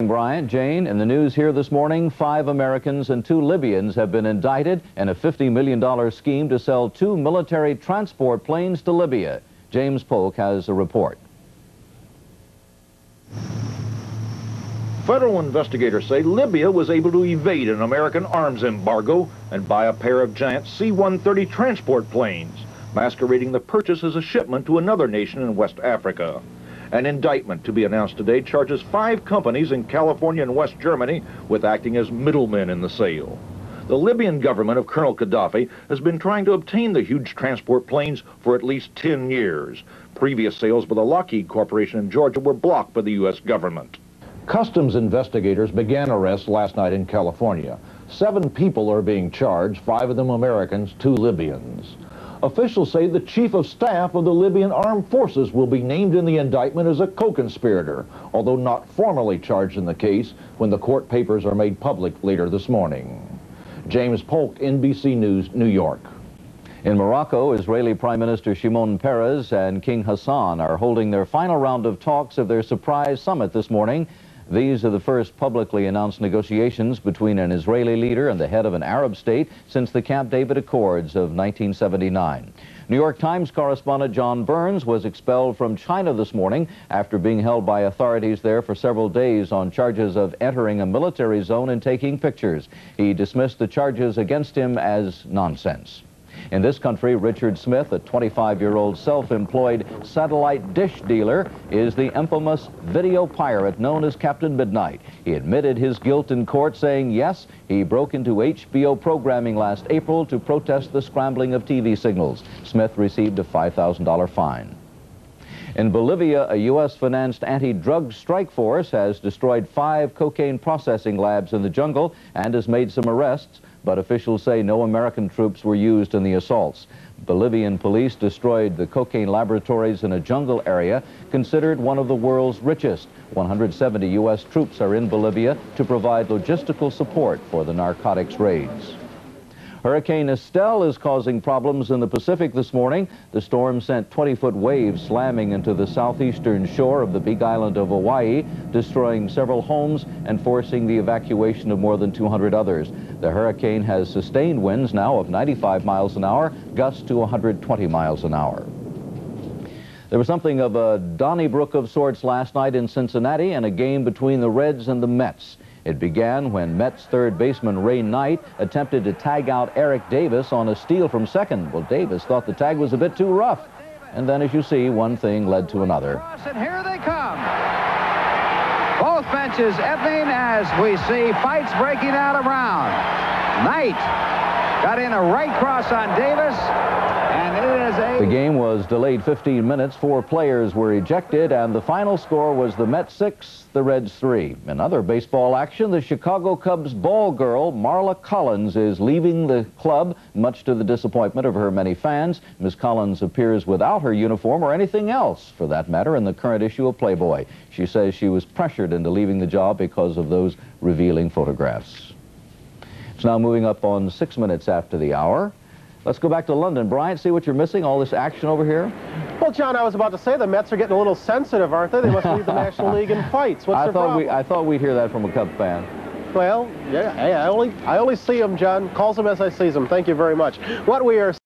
Bryant, Jane, in the news here this morning, five Americans and two Libyans have been indicted in a $50 million scheme to sell two military transport planes to Libya. James Polk has a report. Federal investigators say Libya was able to evade an American arms embargo and buy a pair of giant C-130 transport planes, masquerading the purchase as a shipment to another nation in West Africa. An indictment to be announced today charges five companies in California and West Germany with acting as middlemen in the sale. The Libyan government of Colonel Gaddafi has been trying to obtain the huge transport planes for at least 10 years. Previous sales by the Lockheed Corporation in Georgia were blocked by the U.S. government. Customs investigators began arrests last night in California. Seven people are being charged, five of them Americans, two Libyans. Officials say the chief of staff of the Libyan armed forces will be named in the indictment as a co-conspirator, although not formally charged in the case when the court papers are made public later this morning. James Polk, NBC News, New York. In Morocco, Israeli Prime Minister Shimon Peres and King Hassan are holding their final round of talks of their surprise summit this morning. These are the first publicly announced negotiations between an Israeli leader and the head of an Arab state since the Camp David Accords of 1979. New York Times correspondent John Burns was expelled from China this morning after being held by authorities there for several days on charges of entering a military zone and taking pictures. He dismissed the charges against him as nonsense. In this country, Richard Smith, a 25-year-old self-employed satellite dish dealer, is the infamous video pirate known as Captain Midnight. He admitted his guilt in court, saying, yes, he broke into HBO programming last April to protest the scrambling of TV signals. Smith received a $5,000 fine. In Bolivia, a U.S.-financed anti-drug strike force has destroyed five cocaine processing labs in the jungle and has made some arrests, but officials say no American troops were used in the assaults. Bolivian police destroyed the cocaine laboratories in a jungle area considered one of the world's richest. 170 U.S. troops are in Bolivia to provide logistical support for the narcotics raids. Hurricane Estelle is causing problems in the Pacific this morning. The storm sent 20-foot waves slamming into the southeastern shore of the big island of Hawaii, destroying several homes and forcing the evacuation of more than 200 others. The hurricane has sustained winds now of 95 miles an hour, gusts to 120 miles an hour. There was something of a Donnybrook of sorts last night in Cincinnati and a game between the Reds and the Mets. It began when Mets third baseman Ray Knight attempted to tag out Eric Davis on a steal from second. Well, Davis thought the tag was a bit too rough. And then, as you see, one thing led to another. And here they come. Both benches ebbing as we see fights breaking out around. Knight got in a right cross on Davis. The game was delayed 15 minutes. Four players were ejected, and the final score was the Mets 6, the Reds 3. In other baseball action, the Chicago Cubs ball girl, Marla Collins, is leaving the club, much to the disappointment of her many fans. Ms. Collins appears without her uniform or anything else, for that matter, in the current issue of Playboy. She says she was pressured into leaving the job because of those revealing photographs. It's now moving up on six minutes after the hour. Let's go back to London. Bryant, see what you're missing, all this action over here? Well, John, I was about to say the Mets are getting a little sensitive, aren't they? They must lead the National League in fights. What's I their thought problem? We, I thought we'd hear that from a Cub fan. Well, yeah, hey, I only, I only see them, John. Calls them as I see them. Thank you very much. What we are